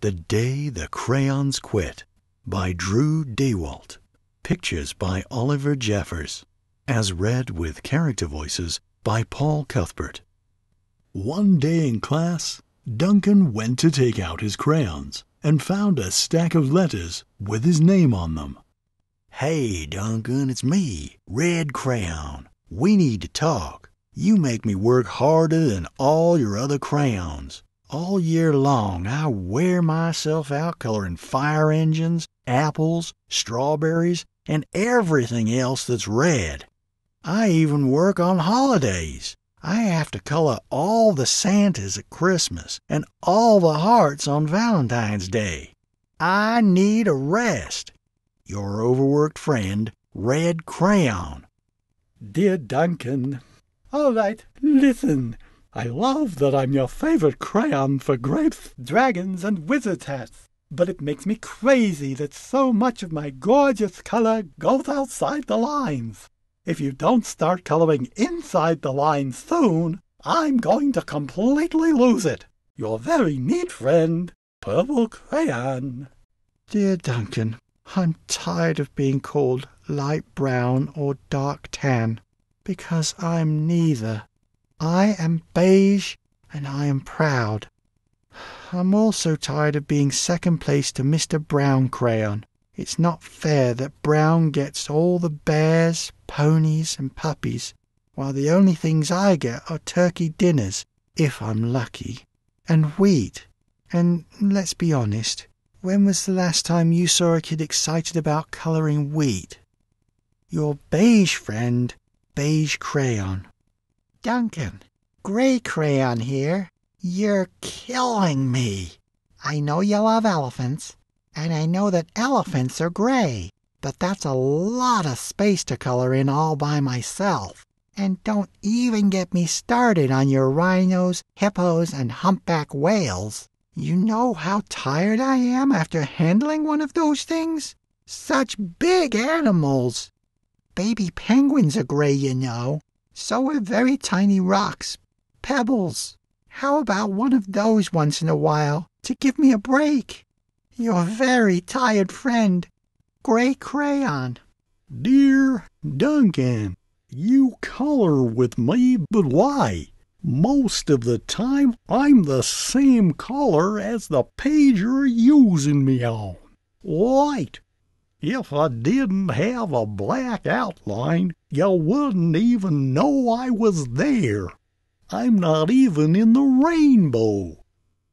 The Day the Crayons Quit by Drew Daywalt. Pictures by Oliver Jeffers. As read with character voices by Paul Cuthbert. One day in class, Duncan went to take out his crayons and found a stack of letters with his name on them. Hey, Duncan, it's me, Red Crayon. We need to talk. You make me work harder than all your other crayons. All year long I wear myself out coloring fire engines, apples, strawberries, and everything else that's red. I even work on holidays. I have to color all the Santas at Christmas and all the hearts on Valentine's Day. I need a rest. Your overworked friend, Red Crayon. Dear Duncan, all right, listen. I love that I'm your favorite crayon for grapes, dragons, and wizard's hats. But it makes me crazy that so much of my gorgeous color goes outside the lines. If you don't start coloring inside the lines soon, I'm going to completely lose it. Your very neat friend, Purple Crayon. Dear Duncan, I'm tired of being called light brown or dark tan, because I'm neither. I am beige and I am proud. I'm also tired of being second place to Mr. Brown Crayon. It's not fair that Brown gets all the bears, ponies, and puppies, while the only things I get are turkey dinners, if I'm lucky, and wheat. And let's be honest, when was the last time you saw a kid excited about coloring wheat? Your beige friend, Beige Crayon. Duncan, Gray Crayon here. You're killing me. I know you love elephants, and I know that elephants are gray, but that's a lot of space to color in all by myself. And don't even get me started on your rhinos, hippos, and humpback whales. You know how tired I am after handling one of those things? Such big animals. Baby penguins are gray, you know. So are very tiny rocks, pebbles. How about one of those once in a while to give me a break? Your very tired friend, Gray Crayon. Dear Duncan, you color with me, but why? Most of the time I'm the same color as the page you're using me on. White. If I didn't have a black outline, you wouldn't even know I was there. I'm not even in the rainbow.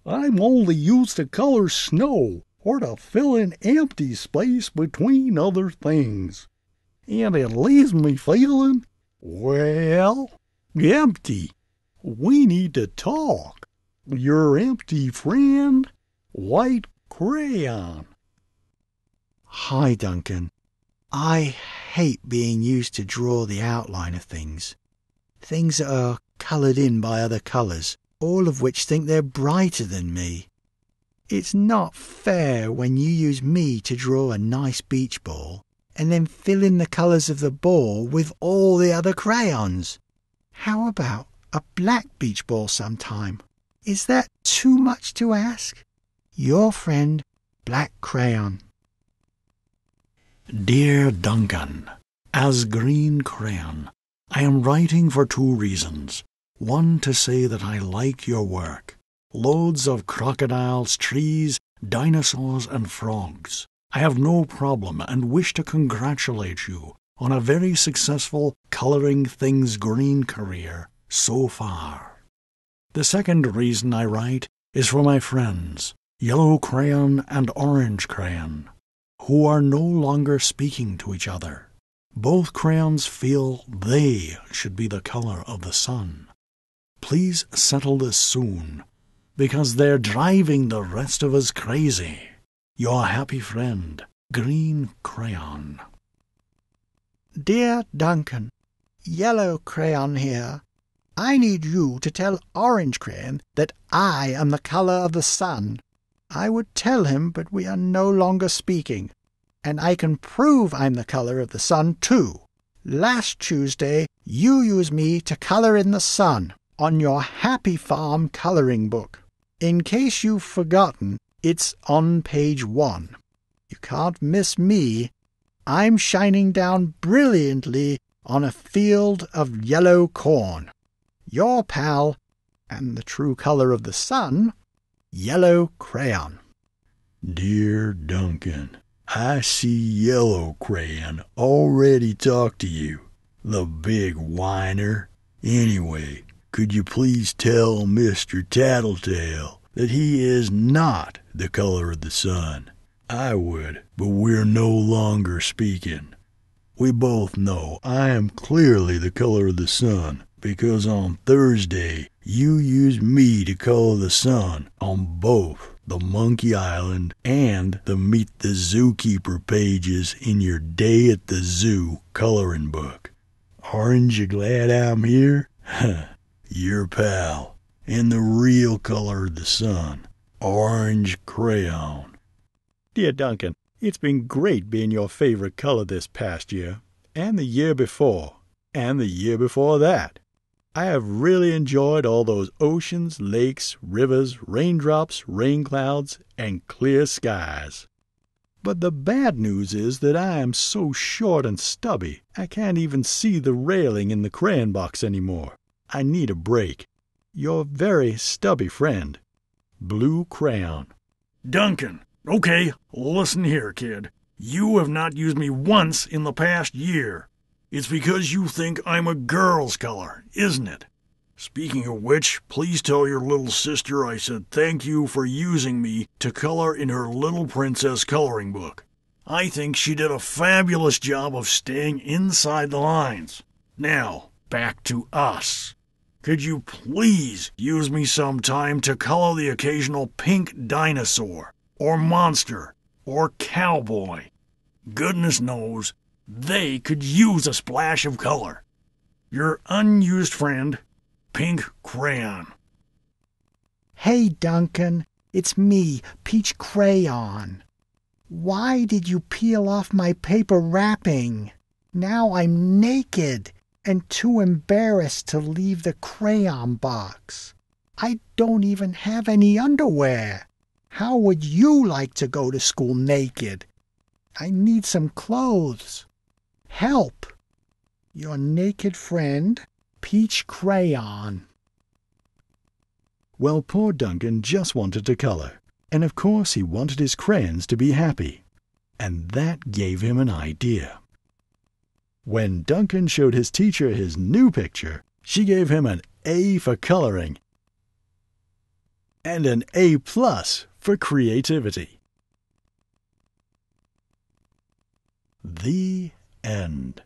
I'm only used to color snow or to fill in empty space between other things. And it leaves me feeling, well, empty. We need to talk. Your empty friend, White Crayon. Hi, Duncan. I hate being used to draw the outline of things. Things that are coloured in by other colours, all of which think they're brighter than me. It's not fair when you use me to draw a nice beach ball and then fill in the colours of the ball with all the other crayons. How about a black beach ball sometime? Is that too much to ask? Your friend, Black Crayon. Dear Duncan, as Green Crayon, I am writing for two reasons. One, to say that I like your work. Loads of crocodiles, trees, dinosaurs, and frogs. I have no problem and wish to congratulate you on a very successful coloring things green career so far. The second reason I write is for my friends, Yellow Crayon and Orange Crayon, who are no longer speaking to each other. Both crayons feel they should be the color of the sun. Please settle this soon, because they're driving the rest of us crazy. Your happy friend, Green Crayon. Dear Duncan, Yellow Crayon here. I need you to tell Orange Crayon that I am the color of the sun. I would tell him, but we are no longer speaking. And I can prove I'm the color of the sun, too. Last Tuesday, you used me to color in the sun on your Happy Farm coloring book. In case you've forgotten, It's on page one. You can't miss me. I'm shining down brilliantly on a field of yellow corn. Your pal, and the true color of the sun, yellow crayon. Dear Duncan, I see Yellow Crayon already talk to you. The big whiner. Anyway, could you please tell Mr. Tattletale that he is not the color of the sun? I would, but we're no longer speaking. We both know I am clearly the color of the sun because on Thursday you used me to color the sun on both the Monkey Island and the Meet the Zookeeper pages in your Day at the Zoo coloring book. Aren't you glad I'm here? Your pal, in the real color of the sun, orange crayon. Dear Duncan, it's been great being your favorite color this past year, and the year before, and the year before that. I have really enjoyed all those oceans, lakes, rivers, raindrops, rain clouds, and clear skies. But the bad news is that I am so short and stubby I can't even see the railing in the crayon box any more. I need a break. Your very stubby friend, Blue Crayon. Duncan, okay, listen here, kid. You have not used me once in the past year. It's because you think I'm a girl's color, isn't it? Speaking of which, please tell your little sister I said thank you for using me to color in her Little Princess coloring book. I think she did a fabulous job of staying inside the lines. Now, back to us. Could you please use me sometime to color the occasional pink dinosaur, or monster, or cowboy? Goodness knows, they could use a splash of color. Your unused friend, Pink Crayon. Hey, Duncan, it's me, Peach Crayon. Why did you peel off my paper wrapping? Now I'm naked and too embarrassed to leave the crayon box. I don't even have any underwear. How would you like to go to school naked? I need some clothes. Help! Your naked friend, Peach Crayon. Well, poor Duncan just wanted to color, and of course he wanted his crayons to be happy, and that gave him an idea. When Duncan showed his teacher his new picture, she gave him an A for coloring and an A plus for creativity. The end.